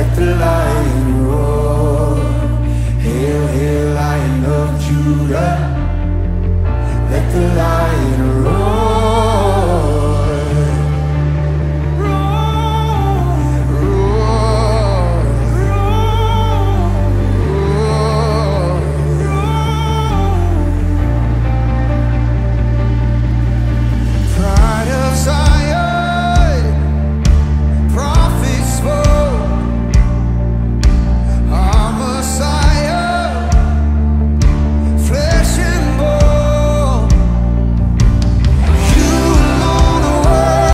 let the lion roar. Hail, hail, Lion of Judah.